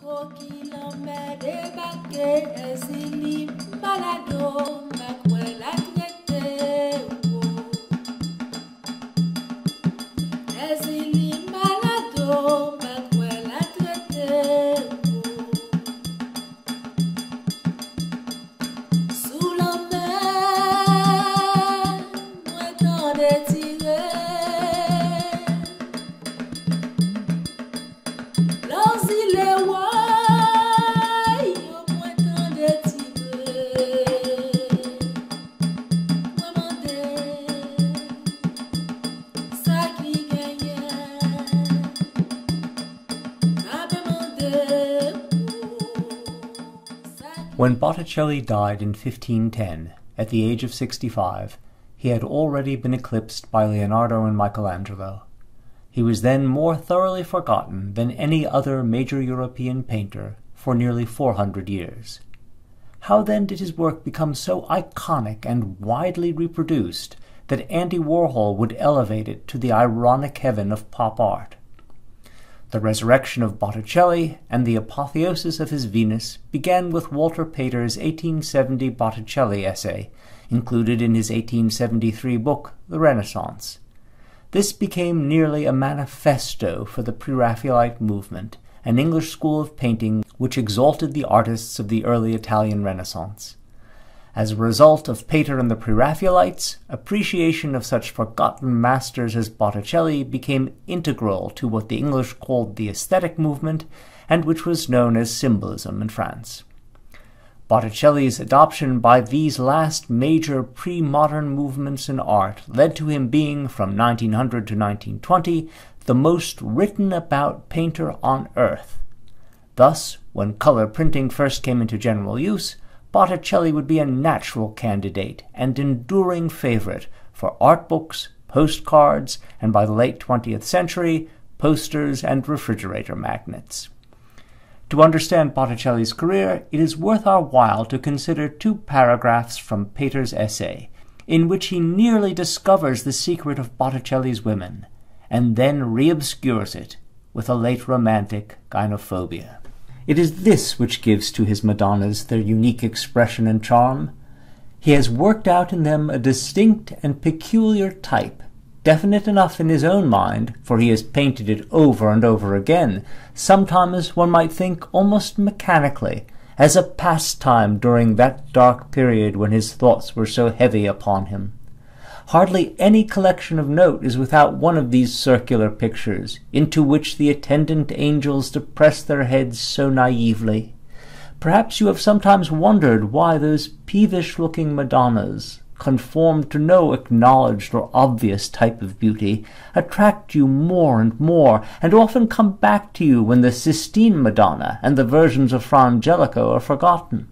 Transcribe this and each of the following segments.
kokila mede bake ezili balado makwela When Botticelli died in 1510, at the age of 65, he had already been eclipsed by Leonardo and Michelangelo. He was then more thoroughly forgotten than any other major European painter for nearly 400 years. How then did his work become so iconic and widely reproduced that Andy Warhol would elevate it to the ironic heaven of pop art? The resurrection of Botticelli and the apotheosis of his Venus began with Walter Pater's 1870 Botticelli essay, included in his 1873 book, The Renaissance. This became nearly a manifesto for the Pre-Raphaelite movement, an English school of painting which exalted the artists of the early Italian Renaissance. As a result of Pater and the Pre-Raphaelites, appreciation of such forgotten masters as Botticelli became integral to what the English called the aesthetic movement and which was known as symbolism in France. Botticelli's adoption by these last major pre-modern movements in art led to him being, from 1900 to 1920, the most written about painter on earth. Thus, when color printing first came into general use, Botticelli would be a natural candidate and enduring favorite for art books, postcards, and by the late 20th century, posters and refrigerator magnets. To understand Botticelli's career, it is worth our while to consider two paragraphs from Pater's essay, in which he nearly discovers the secret of Botticelli's women, and then reobscures it with a late romantic gynophobia. It is this which gives to his Madonnas their unique expression and charm. He has worked out in them a distinct and peculiar type, definite enough in his own mind, for he has painted it over and over again, sometimes one might think almost mechanically, as a pastime during that dark period when his thoughts were so heavy upon him. Hardly any collection of note is without one of these circular pictures, into which the attendant angels depress their heads so naively. Perhaps you have sometimes wondered why those peevish-looking Madonnas, conformed to no acknowledged or obvious type of beauty, attract you more and more, and often come back to you when the Sistine Madonna and the versions of Fra Angelico are forgotten.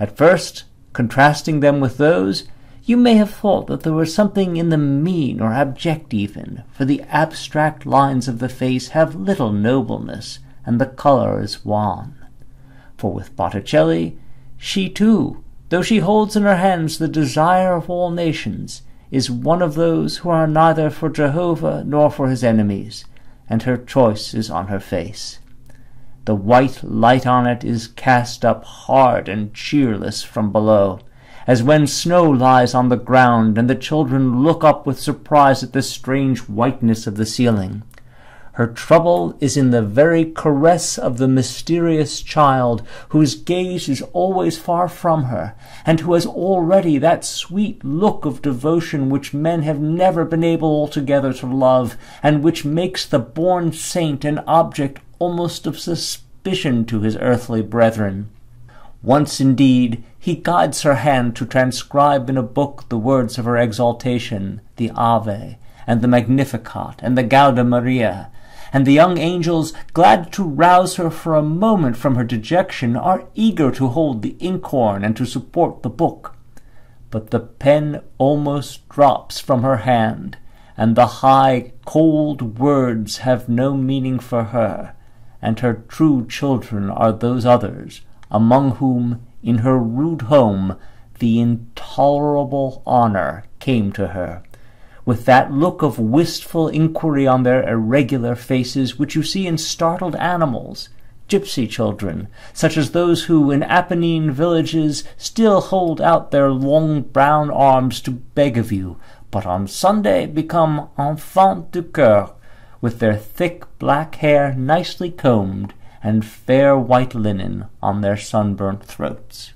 At first, contrasting them with those, you may have thought that there was something in them mean or abject even, for the abstract lines of the face have little nobleness, and the colour is wan. For with Botticelli, she too, though she holds in her hands the desire of all nations, is one of those who are neither for Jehovah nor for his enemies, and her choice is on her face. The white light on it is cast up hard and cheerless from below, as when snow lies on the ground and the children look up with surprise at the strange whiteness of the ceiling. Her trouble is in the very caress of the mysterious child whose gaze is always far from her, and who has already that sweet look of devotion which men have never been able altogether to love, and which makes the born saint an object almost of suspicion to his earthly brethren. Once indeed he guides her hand to transcribe in a book the words of her exaltation, the Ave, and the Magnificat, and the Gaude Maria, and the young angels, glad to rouse her for a moment from her dejection, are eager to hold the inkhorn and to support the book. But the pen almost drops from her hand, and the high, cold words have no meaning for her, and her true children are those others, among whom in her rude home the intolerable honor came to her, with that look of wistful inquiry on their irregular faces which you see in startled animals, gypsy children, such as those who in Apennine villages still hold out their long brown arms to beg of you, but on Sunday become enfants du choeur, with their thick black hair nicely combed, and fair white linen on their sunburnt throats.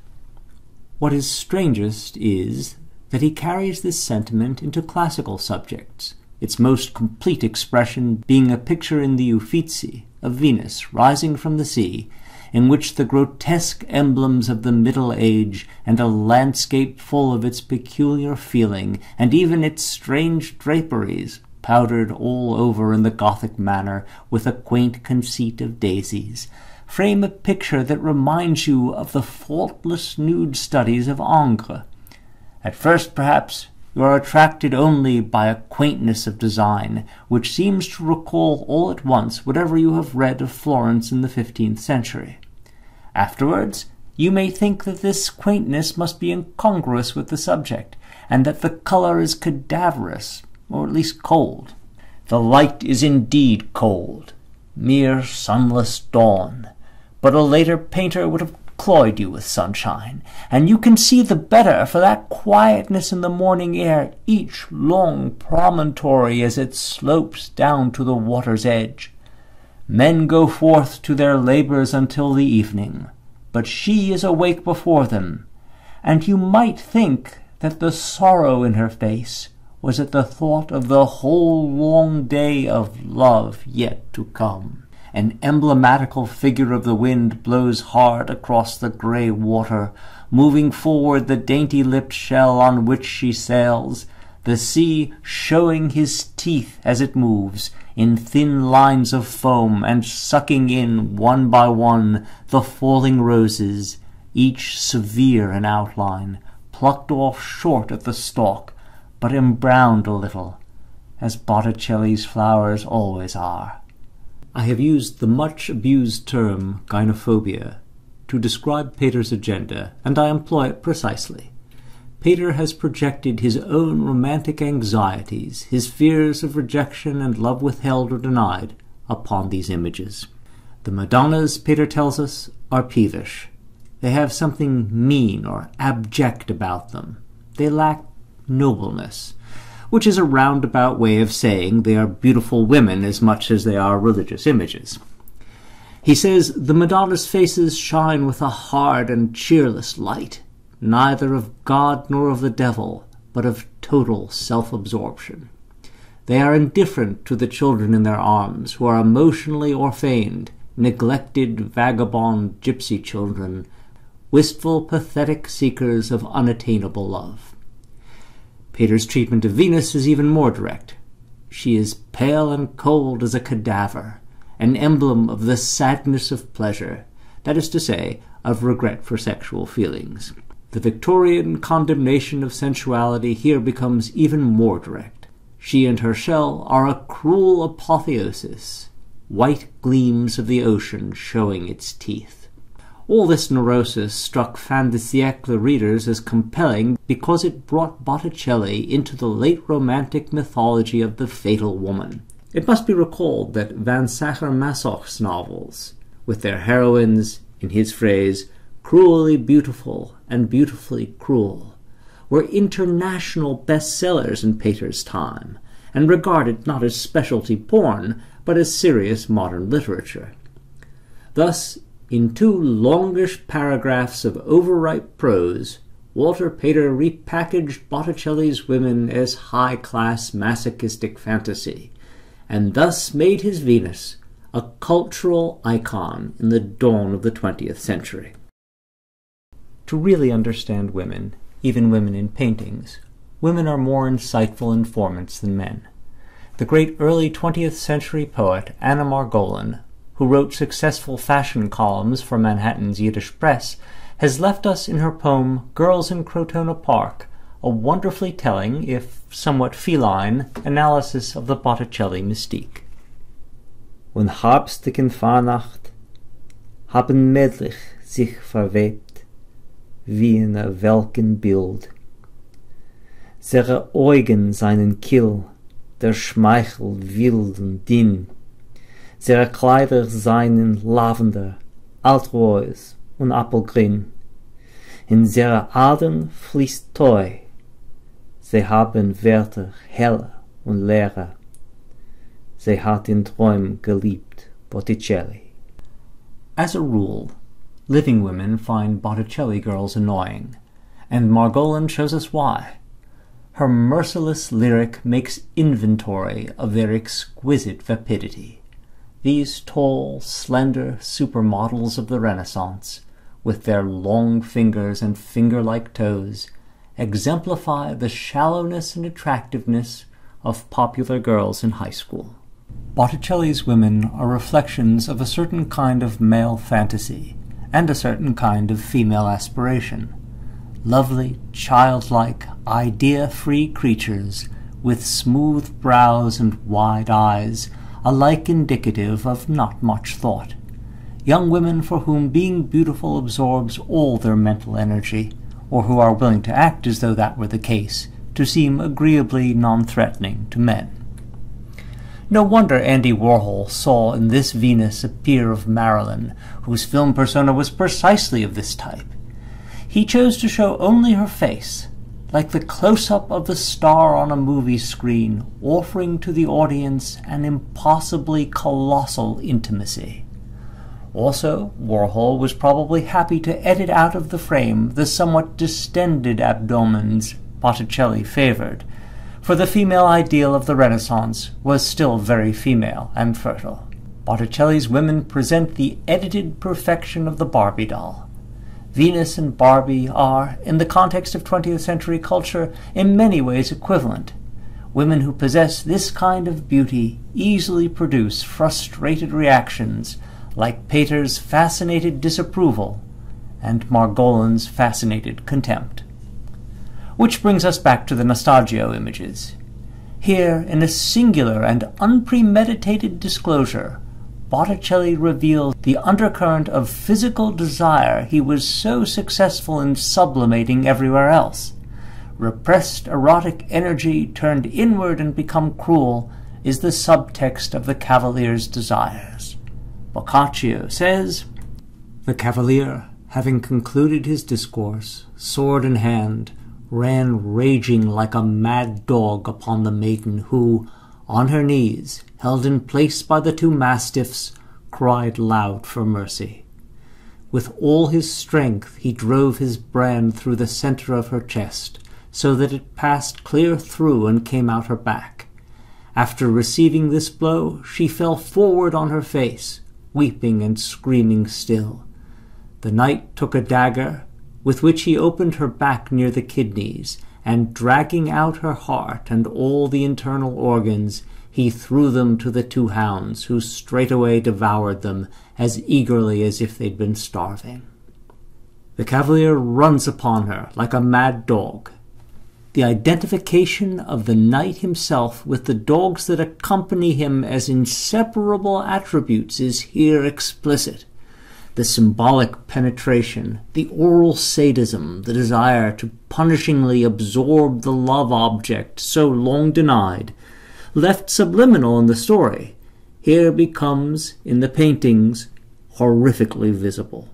What is strangest is that he carries this sentiment into classical subjects, its most complete expression being a picture in the Uffizi of Venus rising from the sea, in which the grotesque emblems of the Middle Age and a landscape full of its peculiar feeling, and even its strange draperies, powdered all over in the Gothic manner with a quaint conceit of daisies, frame a picture that reminds you of the faultless nude studies of Ingres. At first, perhaps, you are attracted only by a quaintness of design, which seems to recall all at once whatever you have read of Florence in the fifteenth century. Afterwards, you may think that this quaintness must be incongruous with the subject, and that the color is cadaverous, or at least cold. The light is indeed cold, mere sunless dawn, but a later painter would have cloyed you with sunshine, and you can see the better for that quietness in the morning air, each long promontory as it slopes down to the water's edge. Men go forth to their labors until the evening, but she is awake before them, and you might think that the sorrow in her face was at the thought of the whole long day of love yet to come. An emblematical figure of the wind blows hard across the grey water, moving forward the dainty-lipped shell on which she sails, the sea showing his teeth as it moves, in thin lines of foam, and sucking in, one by one, the falling roses, each severe in outline, plucked off short at the stalk, but embrowned a little, as Botticelli's flowers always are. I have used the much abused term gynophobia to describe Pater's agenda, and I employ it precisely. Pater has projected his own romantic anxieties, his fears of rejection and love withheld or denied, upon these images. The Madonnas, Pater tells us, are peevish. They have something mean or abject about them. They lack nobleness which is a roundabout way of saying they are beautiful women as much as they are religious images. He says, The Madonna's faces shine with a hard and cheerless light, neither of God nor of the devil, but of total self absorption. They are indifferent to the children in their arms, who are emotionally orphaned, neglected, vagabond gypsy children, wistful, pathetic seekers of unattainable love. Pater's treatment of Venus is even more direct. She is pale and cold as a cadaver, an emblem of the sadness of pleasure, that is to say, of regret for sexual feelings. The Victorian condemnation of sensuality here becomes even more direct. She and her shell are a cruel apotheosis, white gleams of the ocean showing its teeth. All this neurosis struck fin de siècle readers as compelling because it brought Botticelli into the late Romantic mythology of the fatal woman. It must be recalled that Von Sacher-Masoch's novels, with their heroines, in his phrase, cruelly beautiful and beautifully cruel, were international bestsellers in Pater's time, and regarded not as specialty porn, but as serious modern literature. Thus, in two longish paragraphs of overripe prose, Walter Pater repackaged Botticelli's women as high class masochistic fantasy, and thus made his Venus a cultural icon in the dawn of the 20th century. To really understand women, even women in paintings, women are more insightful informants than men. The great early 20th century poet Anna Margolin who wrote successful fashion columns for Manhattan's Yiddish press, has left us in her poem Girls in Crotona Park a wonderfully telling, if somewhat feline, analysis of the Botticelli mystique. Und Herbstig in Fahrnacht haben Mädlich sich verwebt, wie in a welken Bild. Seine Augen seinen Kill, der Schmeichel wild und dinn, Ihre Kleider seien Lavender, Altrois und Appelgrün. In ihre Adern fließt Treu. Sie haben Werte heller und leerer. Sie hat in Träumen geliebt, Botticelli. As a rule, living women find Botticelli girls annoying, and Margolin shows us why. Her merciless lyric makes inventory of their exquisite vapidity. These tall, slender supermodels of the Renaissance, with their long fingers and finger-like toes, exemplify the shallowness and attractiveness of popular girls in high school. Botticelli's women are reflections of a certain kind of male fantasy and a certain kind of female aspiration. Lovely, childlike, idea-free creatures with smooth brows and wide eyes, alike indicative of not much thought. Young women for whom being beautiful absorbs all their mental energy, or who are willing to act as though that were the case, to seem agreeably non-threatening to men. No wonder Andy Warhol saw in this Venus a peer of Marilyn, whose film persona was precisely of this type. He chose to show only her face, like the close-up of the star on a movie screen, offering to the audience an impossibly colossal intimacy. Also, Warhol was probably happy to edit out of the frame the somewhat distended abdomens Botticelli favored, for the female ideal of the Renaissance was still very female and fertile. Botticelli's women present the edited perfection of the Barbie doll. Venus and Barbie are, in the context of 20th century culture, in many ways equivalent. Women who possess this kind of beauty easily produce frustrated reactions like Pater's fascinated disapproval and Margolin's fascinated contempt. Which brings us back to the Nastagio images. Here, in a singular and unpremeditated disclosure, Botticelli reveals the undercurrent of physical desire he was so successful in sublimating everywhere else. Repressed erotic energy turned inward and become cruel is the subtext of the cavalier's desires. Boccaccio says, The cavalier, having concluded his discourse, sword in hand, ran raging like a mad dog upon the maiden who, on her knees, held in place by the two mastiffs, cried loud for mercy. With all his strength he drove his brand through the centre of her chest, so that it passed clear through and came out her back. After receiving this blow, she fell forward on her face, weeping and screaming still. The knight took a dagger, with which he opened her back near the kidneys, and dragging out her heart and all the internal organs, he threw them to the two hounds, who straightway devoured them as eagerly as if they'd been starving. The cavalier runs upon her like a mad dog. The identification of the knight himself with the dogs that accompany him as inseparable attributes is here explicit the symbolic penetration, the oral sadism, the desire to punishingly absorb the love object so long denied, left subliminal in the story, here becomes, in the paintings, horrifically visible.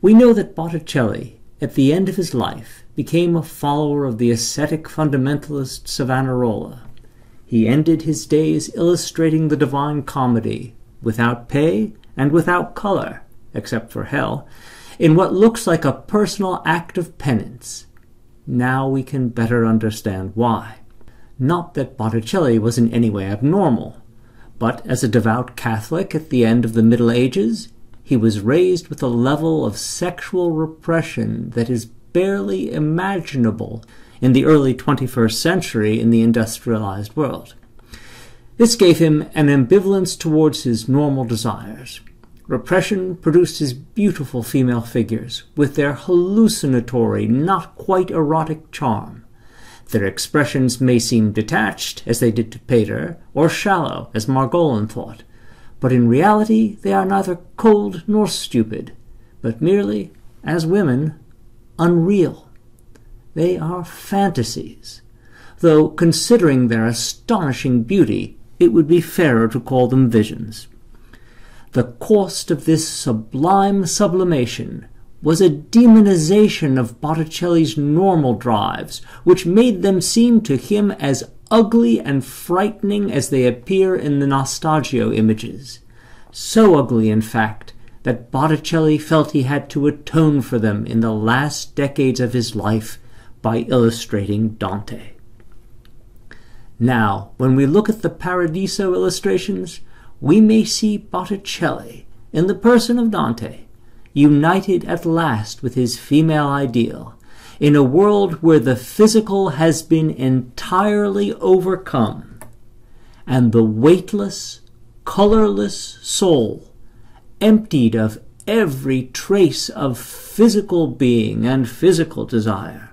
We know that Botticelli, at the end of his life, became a follower of the ascetic fundamentalist Savonarola. He ended his days illustrating the Divine Comedy without pay and without color, except for hell, in what looks like a personal act of penance. Now we can better understand why. Not that Botticelli was in any way abnormal, but as a devout Catholic at the end of the Middle Ages, he was raised with a level of sexual repression that is barely imaginable in the early 21st century in the industrialized world. This gave him an ambivalence towards his normal desires. Repression produced his beautiful female figures, with their hallucinatory, not quite erotic charm. Their expressions may seem detached, as they did to Pater, or shallow, as Margolin thought, but in reality they are neither cold nor stupid, but merely, as women, unreal. They are fantasies, though, considering their astonishing beauty, it would be fairer to call them visions. The cost of this sublime sublimation was a demonization of Botticelli's normal drives, which made them seem to him as ugly and frightening as they appear in the Nastagio images. So ugly, in fact, that Botticelli felt he had to atone for them in the last decades of his life by illustrating Dante. Now, when we look at the Paradiso illustrations, we may see Botticelli, in the person of Dante, united at last with his female ideal, in a world where the physical has been entirely overcome, and the weightless, colorless soul, emptied of every trace of physical being and physical desire,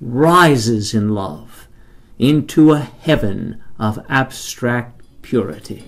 rises in love into a heaven of abstract purity.